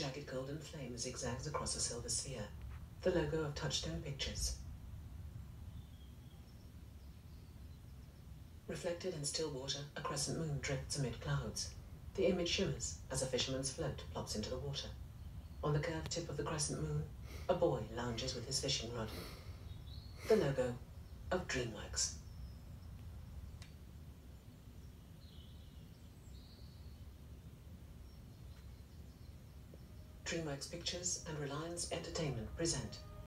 jagged golden flame zigzags across a silver sphere. The logo of Touchstone Pictures. Reflected in still water, a crescent moon drifts amid clouds. The image shimmers as a fisherman's float plops into the water. On the curved tip of the crescent moon, a boy lounges with his fishing rod. The logo of DreamWorks. DreamWorks Pictures and Reliance Entertainment present